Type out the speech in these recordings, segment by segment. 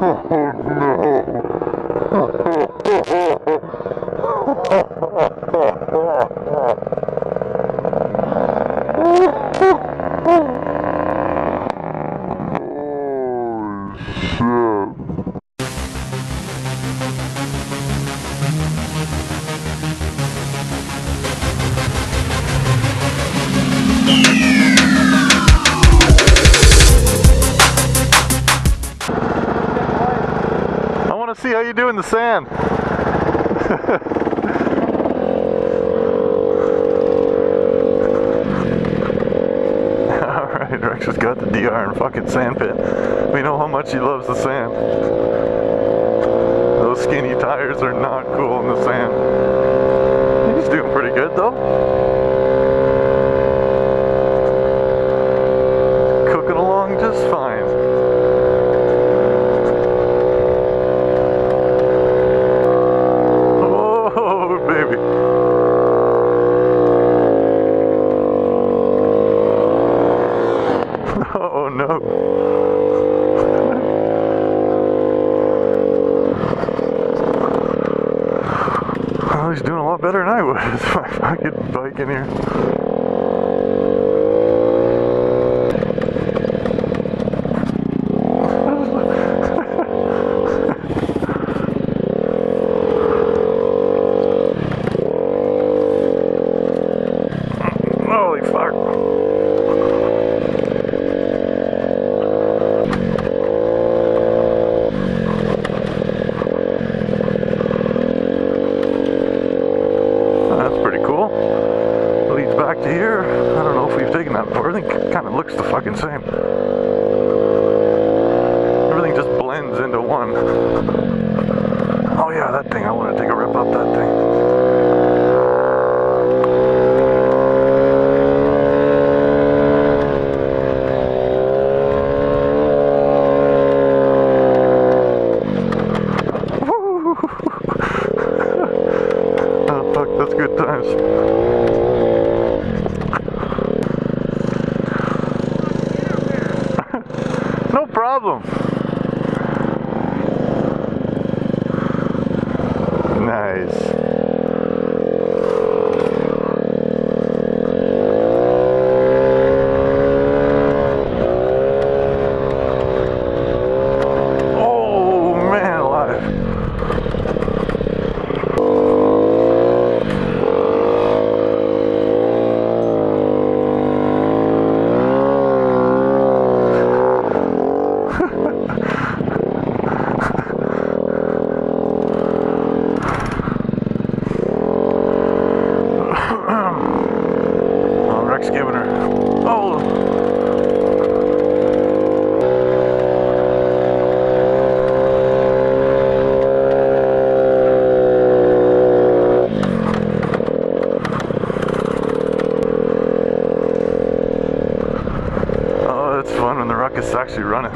I how you doing the sand. Alright, Rex has got the DR and fucking sand pit. We know how much he loves the sand. Those skinny tires are not cool in the sand. He's doing pretty good though. Cooking along just fine. Oh, baby. Oh, no. Oh, he's doing a lot would my fucking bike in here. Holy fuck. That's pretty cool. Leads back to here. I don't know if we've taken that before. I think it kind of looks the fucking same. Everything just blends into one. Oh yeah, that thing. I want to take a rip up that thing. Oh fuck, that's good times. No problem. Nice. Oh man alive. Oh, Rex giving her. Oh. Oh, it's fun when the ruckus is actually running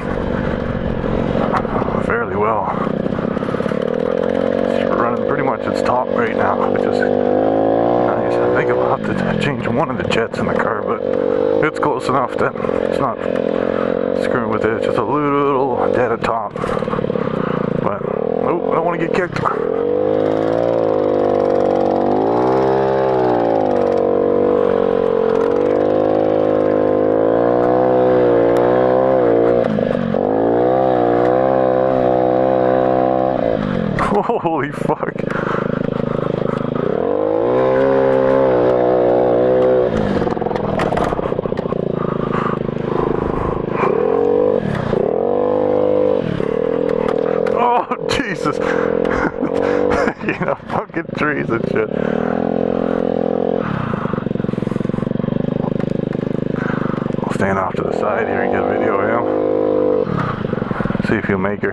fairly well. It's running pretty much its top right now, which is nice. I think I'll have to change one of the jets in the car, but it's close enough that it's not screwing with it. It's just a little dead at top. But, oh, I don't want to get kicked. Holy fuck. Oh, Jesus. you know, fucking trees and shit. I'll stand off to the side here and get a video of him. See if he'll make her.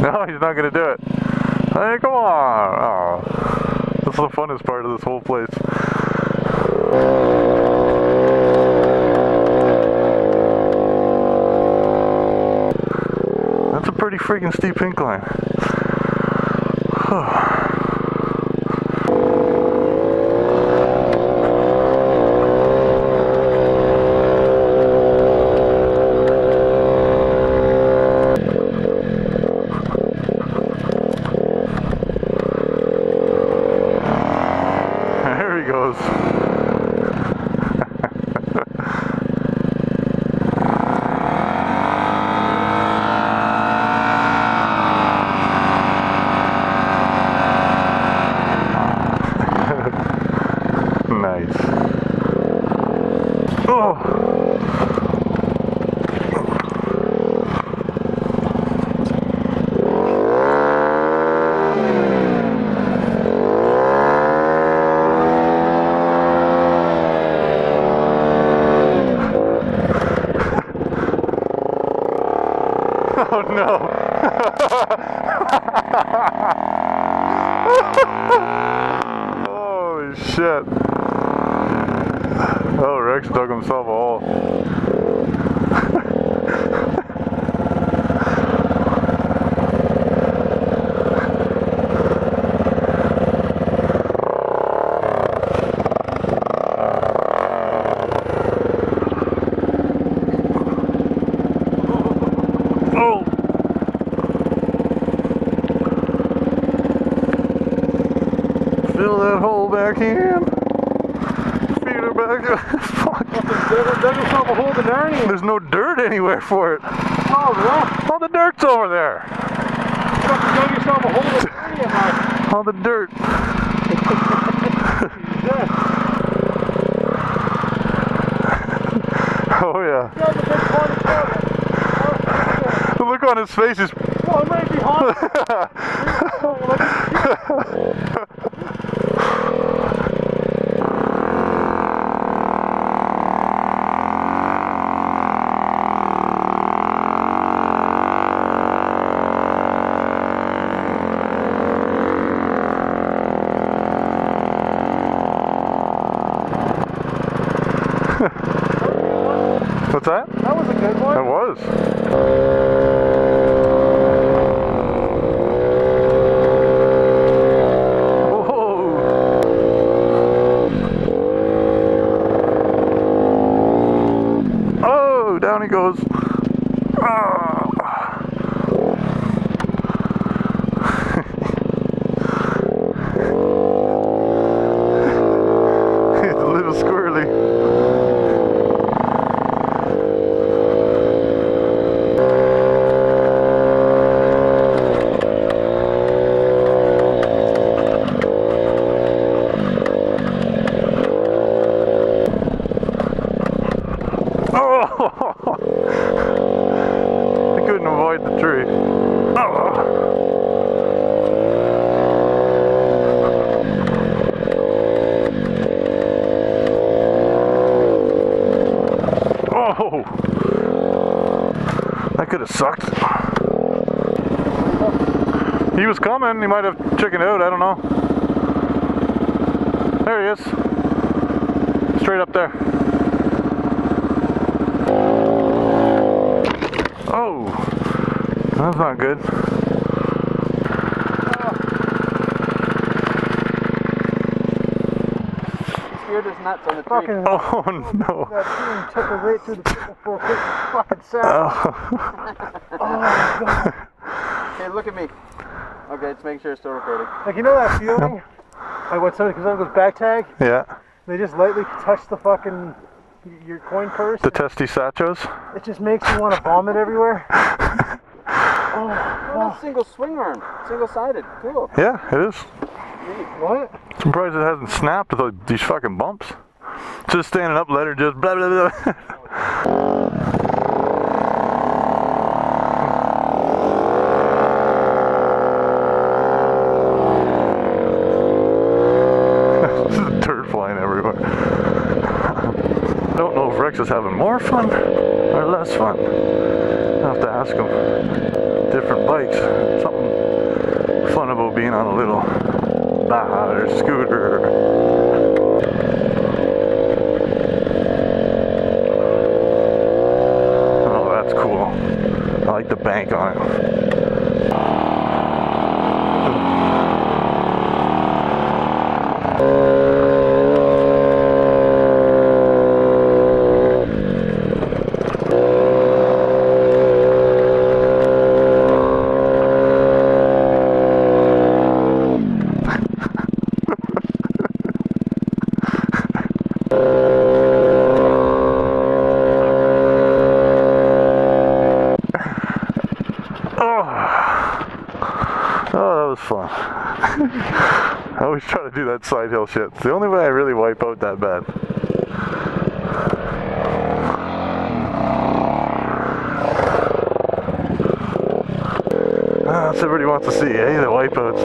No, he's not gonna do it. Hey, come on! Oh, the funnest part of this whole place. That's a pretty freaking steep incline. Oh, Holy shit. Oh, Rex dug himself a hole. Oh! Fill that hole back in. Feed her back. Fuck. Dug himself a in. There's no dirt anywhere for it. Oh, yeah. All the dirt's over there. Fucking dug yourself a hole in the. All the dirt. Oh yeah. Dug a big corner corner. The look on his face is. Oh, I'm right behind. What's that? That was a good one. It was. Whoa. Oh, down he goes. Ah. it's a little squirrely. Oh! I couldn't avoid the tree. Oh! Oh! That could have sucked. He was coming. He might have chickened out. I don't know. There he is. Straight up there. Oh, that's not good. Speared his nuts on the tree. Fucking Oh no. that thing took her right through the for a quick fucking oh. sound. Oh. Hey, look at me. Okay, let's make sure it's still recording. Like you know that feeling? Like when somebody comes out goes back tag, yeah, they just lightly touch the fucking your coin purse. the testy sachos. It just makes you want to vomit everywhere. Oh, oh, that's single swing arm, single sided. Cool. Yeah, it is. What? Surprised it hasn't snapped with these fucking bumps. Just standing up, let her just blah blah blah. There's flying everywhere. Don't know if Rex is having more fun or less fun. I'll have to ask him. Different bikes. Something fun about being on a little bike scooter. Oh, that's cool. I like the bank on it. Oh, that was fun. I always try to do that side hill shit. It's the only way I really wipe out that bad. Ah, that's everybody wants to see, eh? The wipeouts.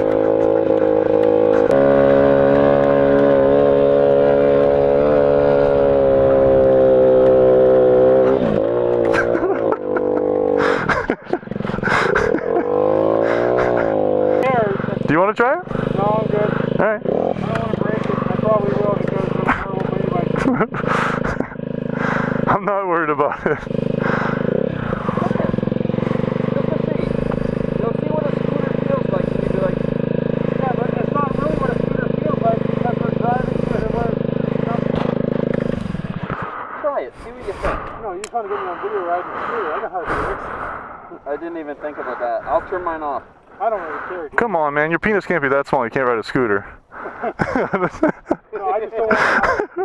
Do you want to try it? No, I'm good. All right. I don't want to break it. I probably will because I'm a little. I'm not worried about it. Just to see. You'll see what a scooter feels like, and you'll be like, Yeah, but it's not really what a scooter feels like because we're driving to it. Where, try it, see what you think. no, you just want to get me on video riding a scooter. I know how to do it. I didn't even think about that. I'll turn mine off. I don't really care. Come on, man. Your penis can't be that small. You can't ride a scooter. No, I just don't want to.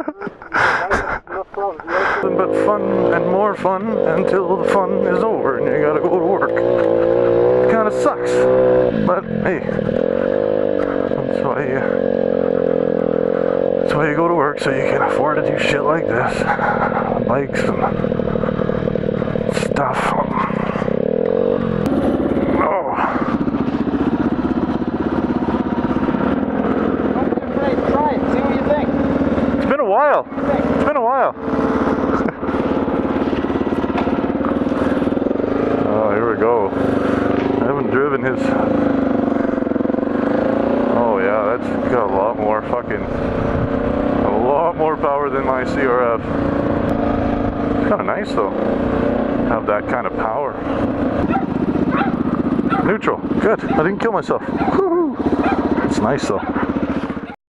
Enough problems. You guys- Nothing but fun and more fun until the fun is over and you gotta go to work. It kind of sucks, but hey, that's why you. That's why you go to work so you can afford to do shit like this, bikes and stuff. Oh, Don't be afraid. Try it. See what you think. it's been a while. It's been a while. oh, here we go. I his. Oh yeah, that's got a lot more fucking, a lot more power than my CRF. Kind of nice though. Have that kind of power. Neutral. Good. I didn't kill myself. It's nice though.